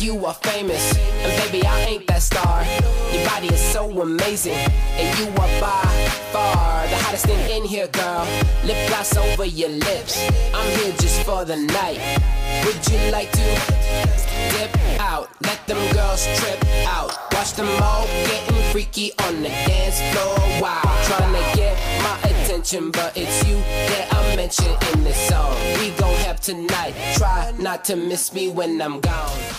you are famous. And baby, I ain't that star. Your body is so amazing, and you are by far the hottest thing in here, girl. Lip gloss over your lips. I'm here just for the night. Would you like to dip out? Let them girls trip out. Watch them all getting freaky on the dance floor. Wow, trying to get my attention, but it's you that I mention in this song. We gon' have tonight. Try not to miss me when I'm gone.